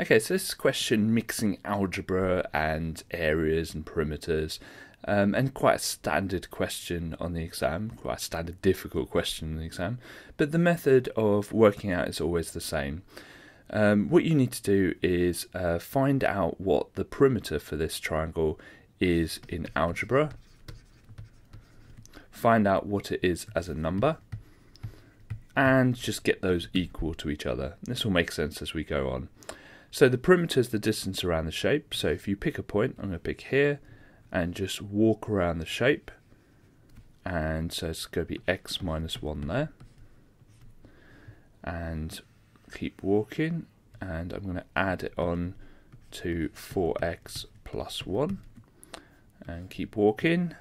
Okay, so this question mixing algebra and areas and perimeters, um, and quite a standard question on the exam, quite a standard difficult question on the exam, but the method of working out is always the same. Um, what you need to do is uh, find out what the perimeter for this triangle is in algebra, find out what it is as a number, and just get those equal to each other. This will make sense as we go on. So the perimeter is the distance around the shape. So if you pick a point, I'm going to pick here and just walk around the shape. And so it's going to be x minus 1 there. And keep walking. And I'm going to add it on to 4x plus 1. And keep walking.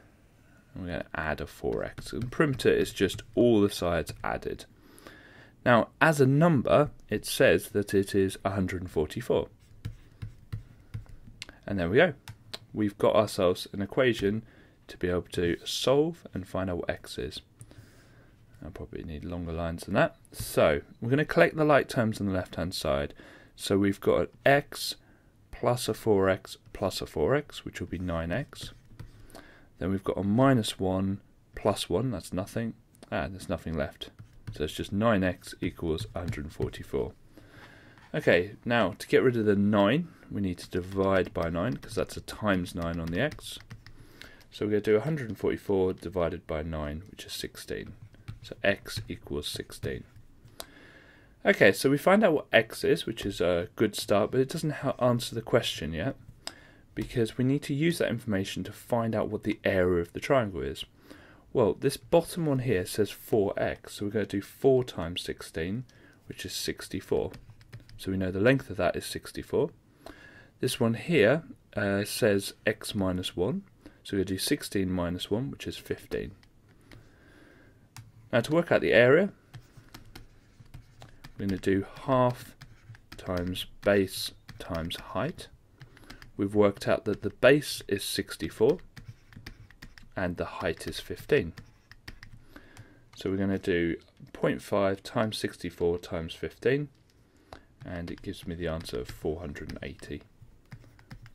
I'm going to add a 4x. And perimeter is just all the sides added. Now, as a number, it says that it is 144. And there we go. We've got ourselves an equation to be able to solve and find out what x is. I probably need longer lines than that. So, we're going to collect the like terms on the left-hand side. So we've got x plus a 4x plus a 4x, which will be 9x. Then we've got a minus 1 plus 1, that's nothing. Ah, there's nothing left. So it's just 9x equals 144. Okay, now to get rid of the 9, we need to divide by 9 because that's a times 9 on the x. So we're going to do 144 divided by 9, which is 16. So x equals 16. Okay, so we find out what x is, which is a good start, but it doesn't answer the question yet because we need to use that information to find out what the area of the triangle is. Well, this bottom one here says 4x, so we're going to do 4 times 16, which is 64. So we know the length of that is 64. This one here uh, says x minus 1, so we're going to do 16 minus 1, which is 15. Now to work out the area, we're going to do half times base times height. We've worked out that the base is 64, and the height is 15. So we're going to do 0.5 times 64 times 15 and it gives me the answer of 480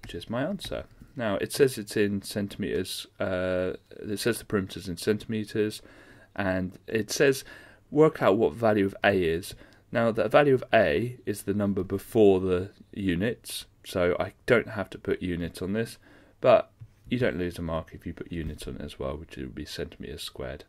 which is my answer. Now it says it's in centimeters, uh, it says the perimeter is in centimeters and it says work out what value of A is. Now the value of A is the number before the units so I don't have to put units on this but you don't lose a mark if you put units on it as well, which would be centimetres squared.